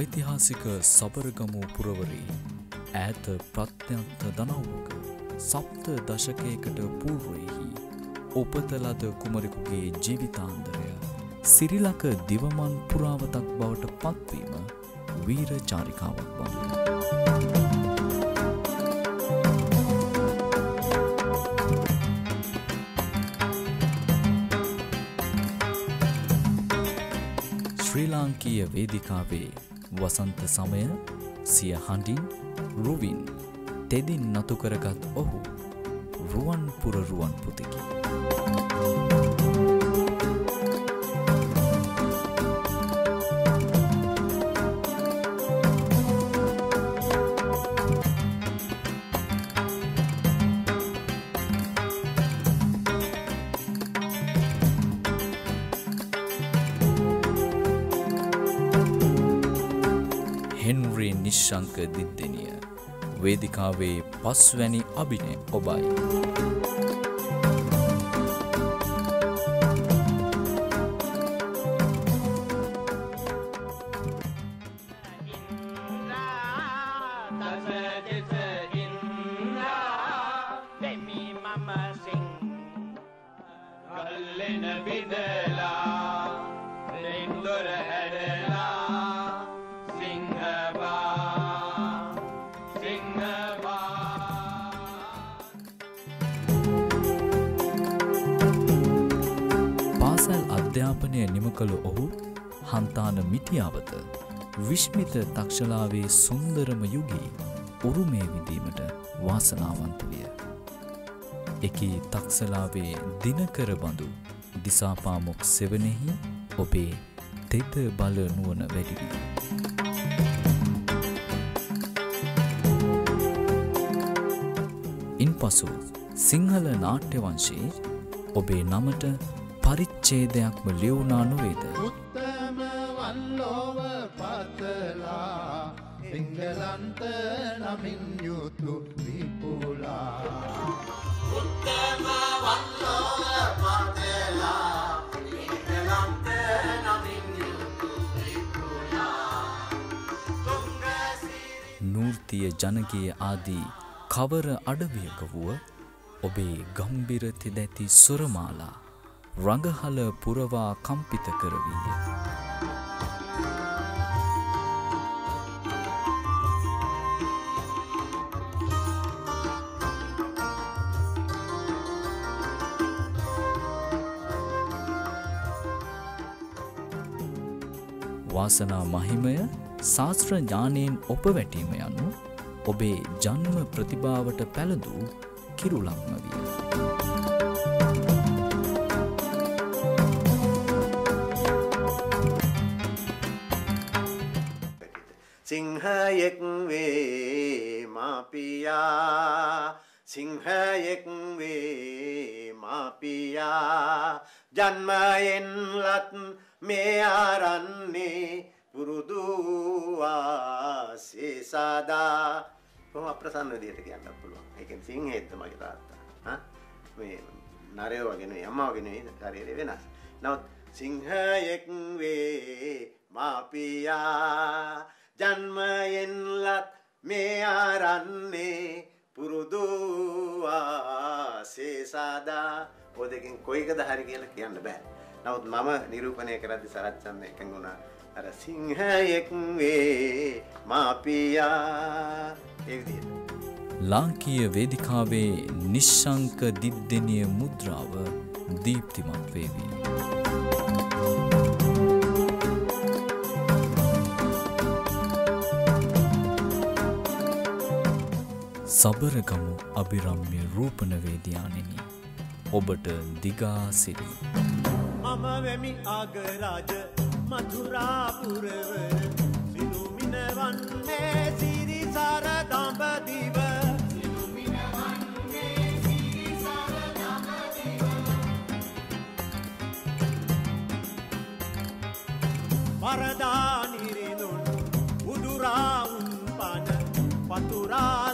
ඓතිහාසික සබරගමු පුරවරේ ඈත ප්‍රත්‍යන්ත දනව්වක සප්ත දශකයකට පූර්වයෙහි උපතලද කුමරෙකුගේ ජීවිතාන්දරය සිරිලක දිවමන් පුරාවතක් බවට පත්වීම වීර චාරිකාවක් බව. ශ්‍රී ලාංකීය වේදිකාවේ වසන්ත සමය සිය හඬින් රුවින් තෙදින් නතුකරගත් ඔහු රුවන්පුර රුවන් පුතකි. නිශ්ශංක දිද්දෙනිය වේදිකාවේ පස්වැනි අභිනය ඔබයි. කල්ලෙන බිදලා රෙන්දොර හැඩලා අධ්‍යාපනය නිම කළ ඔහු හන්තාන මිටියාවත විශ්මිත තක්ෂලාවේ සුන්දරම යුගී උරුමේ විඳීමට වාසනාවන්ත විය. එකී තක්සලාවේ දිනකර බඳු දිසාපාමොක් සෙවනෙහි ඔබේ තෙද බල නුවන වැඩිවී. ඉන් පසු සිංහල නාට්‍ය වංශයේ ඔබේ නමට පරිච්ඡේදයක්ම ලියවුණා නොවේද. උත්තම වල්ලෝව පතලා එංගලන්ත නමින් යුතු විපුලා නූර්තිය ජනගිය ආදී කවර අඩවියක වුව ඔබේ ගම්බිර තෙදැති සොරමාලා රඟහල පුරවා කම්පිත කරවීය. වාසනා මහිමය ශාස්ත්‍ර ඥානයෙන් ඔප වැටීම යනු ඔබේ ජන්ම ප්‍රතිභාවට පැළඳූ කිරුලක්ම විය. සිංහයෙක් වේ මාපියා සිංහයෙක් වේ මාපියා ජන්මයෙන්ලත් මේ ආරන්නේ පුරුදුවාසේ සාදා කොහොම අප්‍රසන්න විදියට කියන්න පුළුවන්. ඒ කියන්නේ සිංහෙද්ද මගේ තාත්තා. හා මේ නරයෝ වගේ නෙවෙයි අම්මා වගේ නෙවෙයි ශරීරය වෙනස්. නමුත් සිංහයෙක් වේ මාපියා ජන්මයෙන්ලත් මේ ආරන්නේ පුරුදුවාසේ සාදා ඔය දෙකෙන් කොයිකද හරි කියලා කියන්න බෑ. නමුත් මම නිරූපණය කරද්දි සරච්චන්ද එකඟ වුණා අර සිංහයෙක් වේ මාපියා ඒ විදිහට. ලාංකීය වේදිකාවේ නිශ්ශංක දිද්දෙනිය මුද්‍රාව දීප්තිමත් වේවී. සබරගමු අභිරම්ය රූපනවේදයානෙනි ඔබට දිගාසිරි. මම වෙමි ආගරාජ මතුරාපුරවර සිනුමින වන්නේ සිරිසර දඹදිව වරදානිරිනුන් උදුරාඋන් පන පතුරා